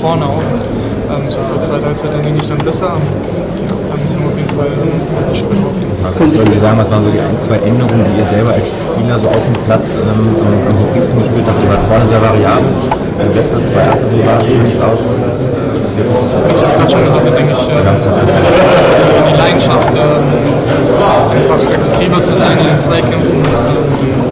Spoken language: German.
vorne auch. Ähm, das war zweite Halbzeit dann, denke ich, dann besser. Ja, da müssen wir auf jeden Fall äh, eine Schippe drauflegen. Was würden Sie sagen, was waren so die ein, zwei Änderungen, die ihr selber als Spieler so auf dem Platz ähm, am, am häufigsten gespielt habt? Ihr wart vorne sehr variabel, äh, wechselt zwei Erste, so sah es zumindest aus. Wie ich das gerade schon gesagt habe, denke ich, äh, die Leidenschaft, äh, einfach aggressiver zu sein in den Zweikämpfen, äh,